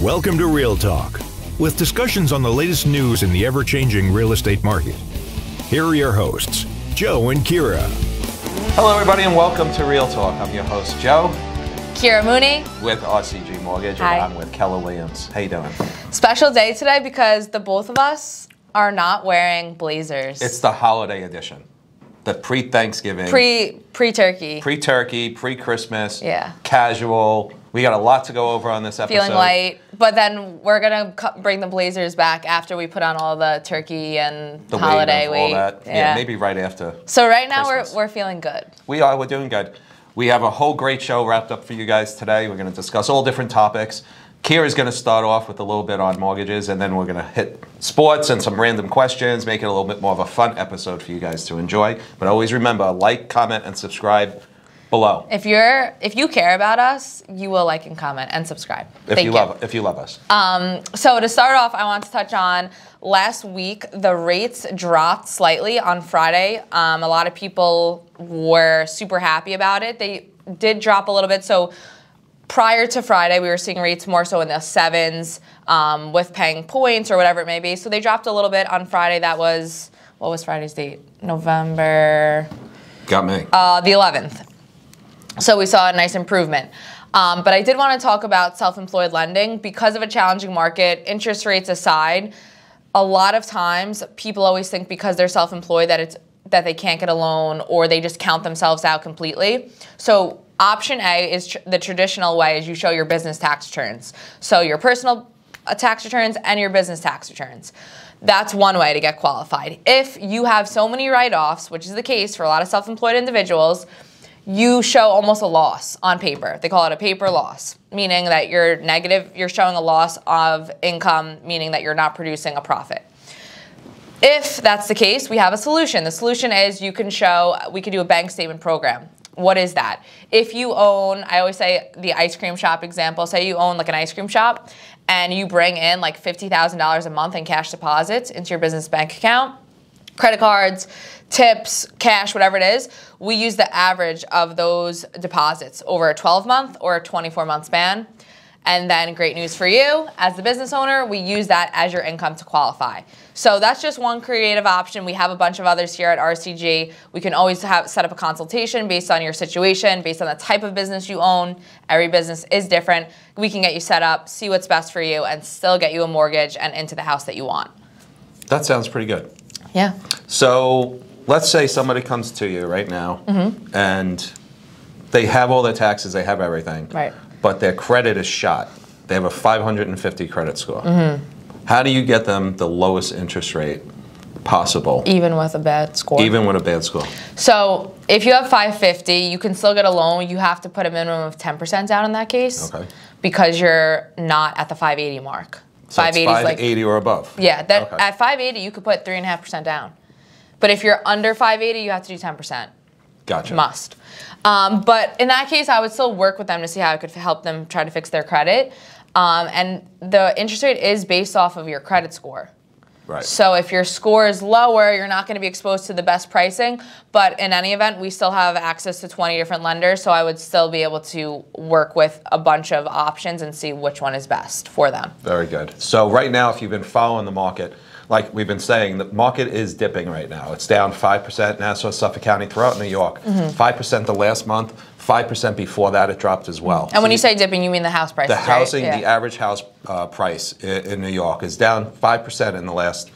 Welcome to Real Talk, with discussions on the latest news in the ever changing real estate market. Here are your hosts, Joe and Keara. Hello, everybody, and welcome to Real Talk. I'm your host, Joe, Keara Mooney. with RCG Mortgage, Hi. and I'm with Keller Williams. How you doing? Special day today because the both of us are not wearing blazers. It's the holiday edition, the pre-Thanksgiving, pre pre turkey. pre-turkey, pre-Christmas, Yeah. casual. We got a lot to go over on this episode. Feeling light, but then we're gonna bring the blazers back after we put on all the turkey and The holiday weight all that. Yeah. maybe right after. So right now Christmas. we're we're feeling good. We are. We're doing good. We have a whole great show wrapped up for you guys today. We're going to discuss all different topics. Keara's going to start off with a little bit on mortgages, and then we're going to hit sports and some random questions, make it a little bit more of a fun episode for you guys to enjoy. But always remember, like, comment, and subscribe below If you're if you care about us, you will like and comment and subscribe. if Thank you, you love if you love us. So to start off, I want to touch on last week. The rates dropped slightly on Friday. Um, a lot of people were super happy about it. They did drop a little bit. So prior to Friday, we were seeing rates more so in the sevens um, with paying points or whatever it may be. So they dropped a little bit on Friday. That was what was Friday's date? November Got me. uh, the 11th. So we saw a nice improvement. Um, but I did want to talk about self employed lending because of a challenging market, interest rates aside. A lot of times, people always think because they're self employed that it's that they can't get a loan or they just count themselves out completely. So option A is tr- the traditional way is you show your business tax returns. So your personal uh, tax returns and your business tax returns. That's one way to get qualified. If you have so many write-offs, which is the case for a lot of self-employed individuals, you show almost a loss on paper. They call it a paper loss, meaning that you're negative, you're showing a loss of income, meaning that you're not producing a profit. If that's the case, we have a solution. The solution is you can show, we could do a bank statement program. What is that? If you own, I always say the ice cream shop example, say you own like an ice cream shop and you bring in like $50,000 a month in cash deposits into your business bank account, credit cards, tips, cash, whatever it is, we use the average of those deposits over a 12 month or a 24 month span. And then, great news for you, as the business owner, we use that as your income to qualify. So that's just one creative option. We have a bunch of others here at RCG. We can always have set up a consultation based on your situation, based on the type of business you own. Every business is different. We can get you set up, see what's best for you, and still get you a mortgage and into the house that you want. that sounds pretty good. Yeah. So let's say somebody comes to you right now Mm-hmm. and they have all their taxes, they have everything, Right. but their credit is shot. They have a 550 credit score. Mm-hmm. How do you get them the lowest interest rate possible, Even with a bad score. even with a bad score? So if you have 550, you can still get a loan. You have to put a minimum of 10% down in that case. Okay. Because you're not at the 580 mark. So it's 580 is like 580 or above. yeah. That Okay. at 580 you could put three and a half percent down. But if you're under 580, you have to do 10%. Gotcha. Must. Um, but in that case, I would still work with them to see how I could f- help them try to fix their credit. Um, and the interest rate is based off of your credit score. Right. So if your score is lower, you're not going to be exposed to the best pricing. But in any event, we still have access to 20 different lenders, so I would still be able to work with a bunch of options and see which one is best for them. Very good. So right now, if you've been following the market, like we've been saying, the market is dipping right now. It's down 5% Nassau, Suffolk County, throughout New York. Mm-hmm. 5% the last month, 5% before that it dropped as well. And when you say dipping, you mean the house price? the right? housing, Yeah. the average house uh, price in, in New York is down 5% in the last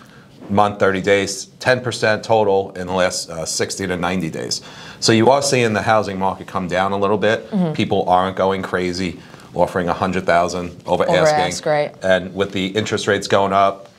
month, 30 days, 10% total in the last uh, 60 to 90 days. So you are seeing the housing market come down a little bit. Mm-hmm. People aren't going crazy, offering 100,000 over, Over asking. ask, right. And with the interest rates going up,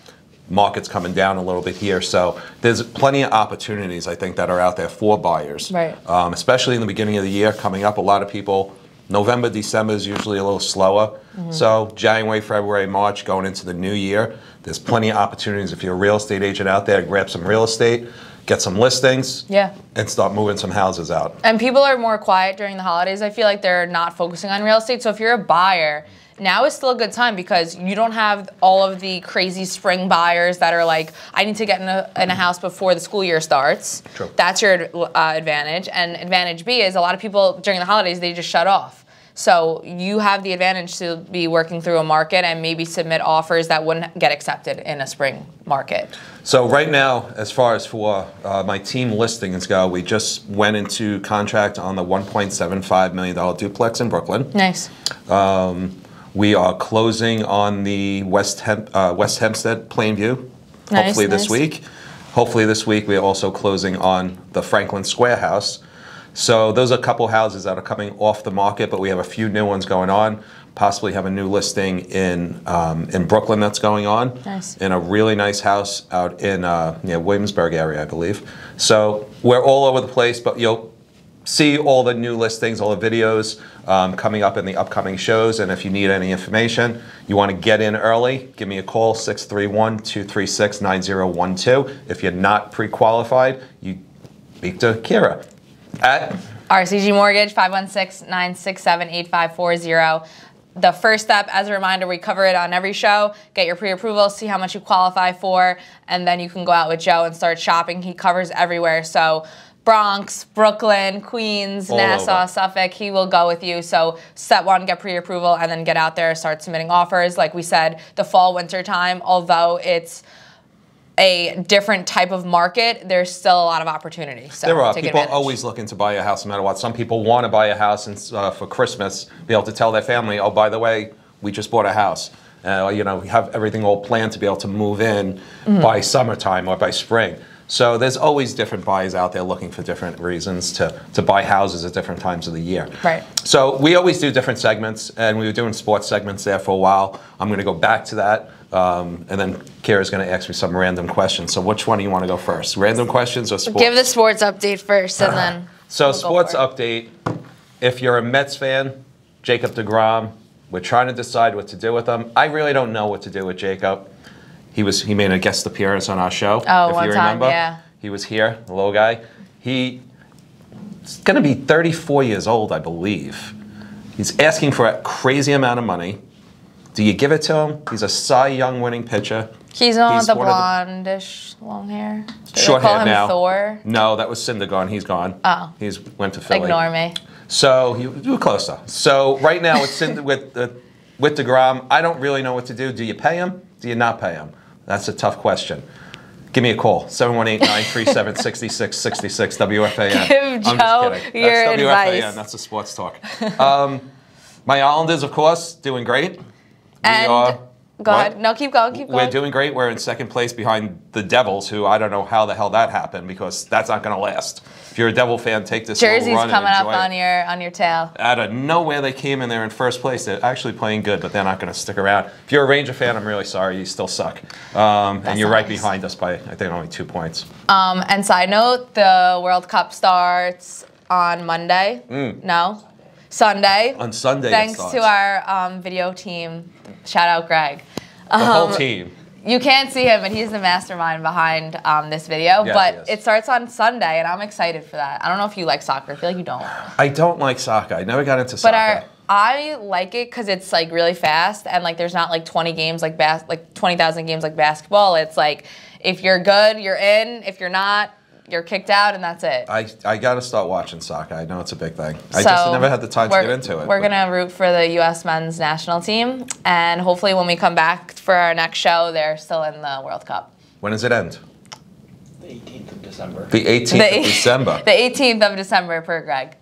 market's coming down a little bit here. So there's plenty of opportunities, I think, that are out there for buyers. Right. Um, especially in the beginning of the year, coming up, a lot of people, November, December is usually a little slower. Mm-hmm. So January, February, March, going into the new year, there's plenty of opportunities if you're a real estate agent out there, to grab some real estate, get some listings, Yeah. and start moving some houses out. And people are more quiet during the holidays. I feel like they're not focusing on real estate. So if you're a buyer, now is still a good time because you don't have all of the crazy spring buyers that are like, I need to get in a, in a house before the school year starts. True. That's your uh, advantage. And advantage B is a lot of people during the holidays, they just shut off. So you have the advantage to be working through a market and maybe submit offers that wouldn't get accepted in a spring market. So right now, as far as for uh, my team listings go, we just went into contract on the 1.75 million dollar duplex in Brooklyn. Nice. We are closing on the West Hem- uh, West Hempstead Plainview. Nice, hopefully this nice. week. Hopefully this week we are also closing on the Franklin Square house. So those are a couple houses that are coming off the market, but we have a few new ones going on. Possibly have a new listing in um, in Brooklyn that's going on. Nice. In a really nice house out in uh, near Williamsburg area, I believe. So we're all over the place, but you'll see all the new listings, all the videos um, coming up in the upcoming shows. And if you need any information, you want to get in early, give me a call 631 236 9012. If you're not pre qualified, you speak to Keara at RCG Mortgage, 516-967-8540. The first step, as a reminder, we cover it on every show. Get your pre-approval, see how much you qualify for, and then you can go out with Joe and start shopping. He covers everywhere. So Bronx, Brooklyn, Queens, All Nassau, over. Suffolk, he will go with you. So set one, get pre-approval, and then get out there, start submitting offers. Like we said, the fall, winter time, although it's a different type of market, there's still a lot of opportunity. So There are people advantage. always looking to buy a house, no matter what. Some people want to buy a house and, uh, for Christmas, be able to tell their family, "Oh, by the way, we just bought a house." Uh, you know, we have everything all planned to be able to move in Mm-hmm. by summertime or by spring. So there's always different buyers out there looking for different reasons to, to buy houses at different times of the year. Right. So we always do different segments, and we were doing sports segments there for a while. I'm going to go back to that, um, and then Keara's going to ask me some random questions. So which one do you want to go first? Random questions or sports? Give the sports update first, and then. So, we'll sports update. If you're a Mets fan, Jacob DeGrom, we're trying to decide what to do with him. I really don't know what to do with Jacob. He was he made a guest appearance on our show. Oh, if one you time, remember. yeah. He was here, the little guy. He is going to be 34 years old, I believe. He's asking for a crazy amount of money. Do you give it to him? He's a Cy Young winning pitcher. He's on He's the one of the- blondish long hair. They Short call hair him now. Thor. No, that was Syndergaard. He's gone. Oh. He's went to Philly. Ignore me. So you were closer. So right now it's in, with the uh, with Degrom. I don't really know what to do. Do you pay him? Do you not pay him? That's a tough question. Give me a call 718-937-6666 WFAN. Give I'm just kidding. your That's WFAN. advice. That's a sports talk. Um, my Islanders, of course, doing great. We And are- go what? ahead. No, keep going. Keep going. We're doing great. We're in second place behind the Devils, who I don't know how the hell that happened because that's not going to last. If you're a Devil fan, take this Jersey's coming up it on your on your tail. out of nowhere they came in there in first place. They're actually playing good, but they're not going to stick around. If you're a Ranger fan, I'm really sorry. You still suck. Um, and you're right nice. behind us by, I think, only two points. Um, and side note, the World Cup starts on Monday. No, Sunday. On Sunday, Thanks to our um, video team. Shout out Greg. The whole Um, team. You can't see him, but he's the mastermind behind um, this video. Yes, but is. it starts on Sunday, and I'm excited for that. I don't know if you like soccer. I feel like you don't. I don't like soccer. I never got into But soccer. our, I like it because it's like really fast, and like there's not like 20 games like bas- like 20,000 games like basketball. It's like if you're good, you're in. If you're not, you're kicked out, and that's it. I, I got to start watching soccer. I know it's a big thing. I just never had the time to get into it. We're but- gonna root for the U.S. men's national team, and hopefully, when we come back for our next show, they're still in the World Cup. When does it end? The 18th of December. The 18th of December. The 18th of December, per Greg.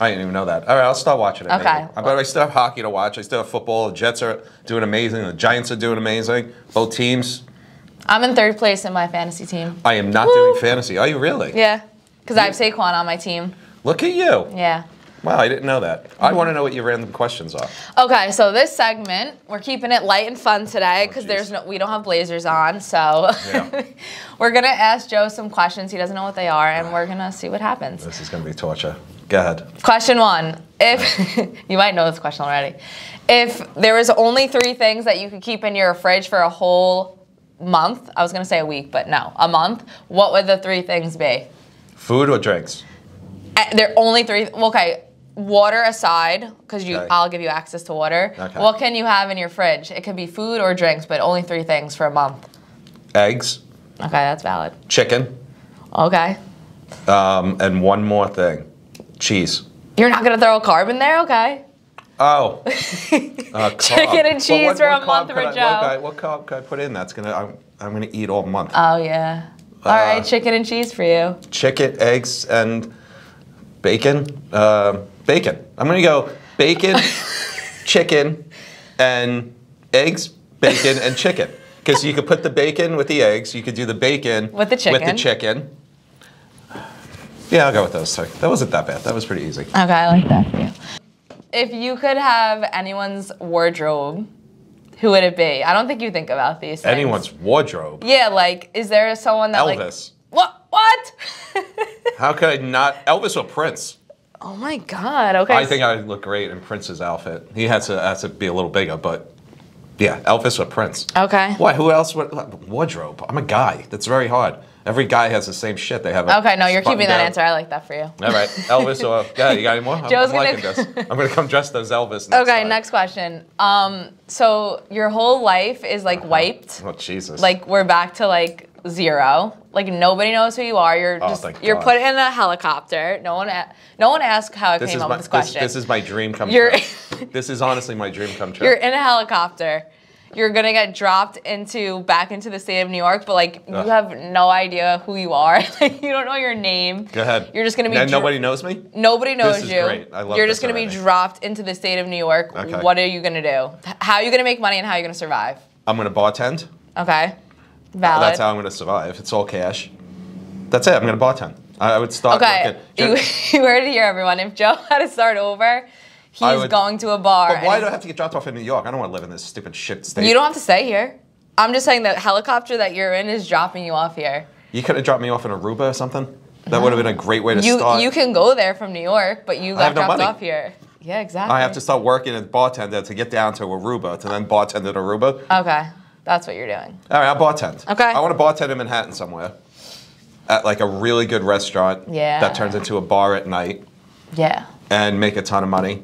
I didn't even know that. All right, I'll start watching it. Okay. maybe. But I still have hockey to watch. I still have football. The Jets are doing amazing. The Giants are doing amazing. Both teams. I'm in third place in my fantasy team. I am not Woo. doing fantasy. Are you really? Yeah, because I have Saquon on my team. Look at you. Yeah. Wow, I didn't know that. I want to know what your random questions are. Okay, so this segment we're keeping it light and fun today oh, because jeez. there's no we don't have blazers on, so Yeah. we're gonna ask Joe some questions. He doesn't know what they are, and we're gonna see what happens. This is going to be torture. Go ahead. Question one: If you might know this question already, if there was only three things that you could keep in your fridge for a whole month, I was gonna say a week, but no, a month. What would the three things be? Food or drinks? There are only three. Okay, water aside, because you, Okay. I'll give you access to water. Okay. What can you have in your fridge? It could be food or drinks, but only three things for a month. Eggs, Okay, that's valid. chicken, Okay, um, and one more thing cheese. you're not gonna throw a carb in there. Okay. Oh. Uh. Chicken and cheese what- for what a month for I- Joe. What, I- what carb could I put in? That's gonna. I'm, I'm gonna eat all month. Oh yeah. All Uh, right, chicken and cheese for you. Chicken, eggs, and bacon. Um bacon. I'm gonna go bacon, chicken, and eggs, bacon, and chicken. Because you could put the bacon with the eggs. You could do the bacon With the chicken. With the chicken. chicken. Yeah, I'll go with those three. That wasn't that bad. That was pretty easy. Okay, I like that for you. If you could have anyone's wardrobe, who would it be? I don't think you think about these things. Anyone's wardrobe. Yeah, like, is there someone that like? Elvis. What? What? How could I not? Elvis or Prince? oh my God. Okay. I think I would look great in Prince's outfit. He has to has to be a little bigger, but yeah, Elvis or Prince. Okay. Why? Who else? Would, wardrobe. I'm a guy. That's very hard. Every guy has the same shit. They have. Okay, no, you're keeping that answer. I like that for you. All right, Elvis or yeah, you got any more? I'm, Joe's I'm gonna- liking this. I'm gonna come dressed as Elvis. Next Okay, time. next question. Um, so your whole life is like wiped. Oh Jesus. Like we're back to like zero. Like nobody knows who you are. You're Oh, just you're God. put in a helicopter. No one a- no one asked how I this came is up my with this this, question. this is my dream come true. this is honestly my dream come true. you're in a helicopter. You're gonna get dropped into back into the state of New York, but like Ugh. you have no idea who you are. like you don't know your name. Go ahead. You're just gonna be And nobody knows me. Nobody knows this is you. great. I love You're just gonna be dropped into the state of New York. Okay. What are you gonna do? How are you gonna make money and how are you gonna survive? I'm gonna bartend. Okay. Valid. That's how I'm gonna survive. It's all cash. That's it. I'm gonna bartend. I, I would start. Okay, you, you heard it here, everyone. If Joe had to start over, he's would- going to a bar. But why do I have to get dropped off in New York? I don't want to live in this stupid shit state. You don't have to stay here. I'm just saying that helicopter that you're in is dropping you off here. You could have dropped me off in Aruba or something. That would have been a great way to You start. you can go there from New York, but you got have no dropped off here. Yeah, exactly. I have to start working as bartender to get down to Aruba, to then bartend at Aruba. Okay, that's what you're doing. All right, I'll bartend. Okay. I want to bartend in Manhattan somewhere, at like a really good restaurant. Yeah. That turns into a bar at night, Yeah. and make a ton of money.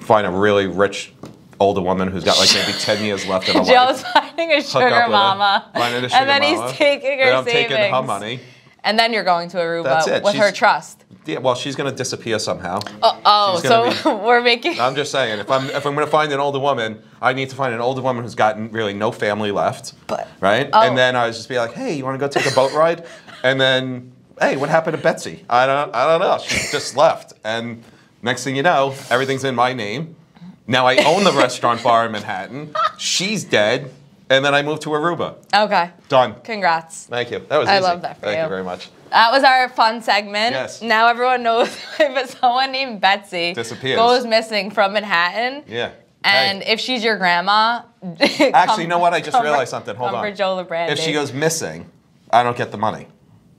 Find a really rich older woman who's got like maybe ten years left in her Joe's life. finding a sugar with her, mama, finding a sugar and then mama, he's taking her I'm savings, taking her money. and then you're going to Aruba with her trust. Yeah, well, she's gonna disappear somehow. Oh, oh She's gonna so we're making. I'm just saying, if I'm if I'm gonna find an older woman, I need to find an older woman who's gotten really no family left, But- right? oh. And then I was just be like, hey, you want to go take a boat ride? And then, hey, what happened to Betsy? I don't I don't know. She just left, and next thing you know, everything's in my name. Now I own the restaurant bar in Manhattan. She's dead, and then I moved to Aruba. Okay. Done. Congrats. Thank you. That was I easy. love that for Thank you. you very much. That was our fun segment. Yes. Now everyone knows if someone named Betsy Disappears. goes missing from Manhattan, Yeah. and Hey. if she's your grandma, Actually, you know what? I just realized something. Hold come on. for. If she goes missing, I don't get the money.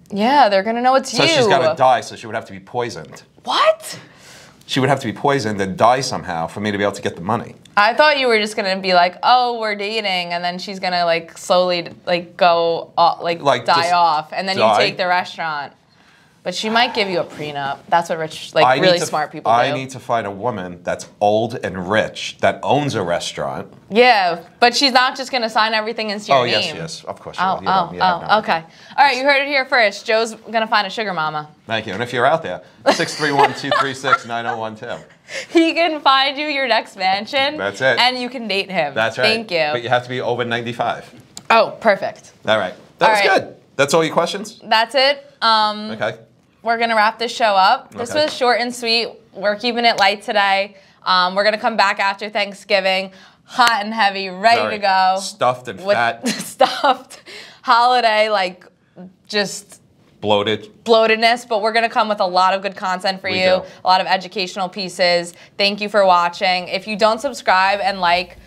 yeah, they're gonna know it's So you. she's got to die, so she would have to be poisoned. What? She would have to be poisoned and die somehow for me to be able to get the money. I thought you were just gonna be like, oh, we're dating, and then she's gonna like slowly like go uh, like, Like, die off, and then die? you take the restaurant. But she might give you a prenup. That's what rich, like I really to- smart people I do. need to find a woman that's old and rich that owns a restaurant. yeah, but she's not just gonna sign everything into your oh name. yes, yes, of course. Oh, oh, yeah, oh, okay. All right, you heard it here first. Joe's gonna find a sugar mama. Thank you. And if you're out there, 631-236-9012. He can find you your next mansion. That's it. And you can date him. That's right. Thank you. But you have to be over 95. oh, perfect. All right. That All was right. good. That's all your questions? That's it. Um, Okay. We're gonna wrap this show up. This Okay. was short and sweet. We're keeping it light today. Um, we're gonna come back after Thanksgiving, hot and heavy, ready to go. Stuffed and fat, stuffed holiday, like just bloated. bloatedness, but we're going to come with a lot of good content for We you, do. a lot of educational pieces. Thank you for watching. If you don't subscribe and like,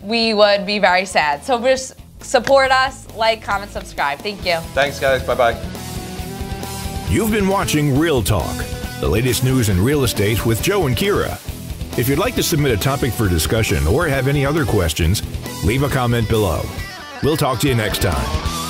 we would be very sad. So just support us, like, comment, subscribe. Thank you. Thanks, guys. Bye-bye. You've been watching Real Talk, the latest news in real estate with Joe and Keara. If you'd like to submit a topic for discussion or have any other questions, leave a comment below. We'll talk to you next time.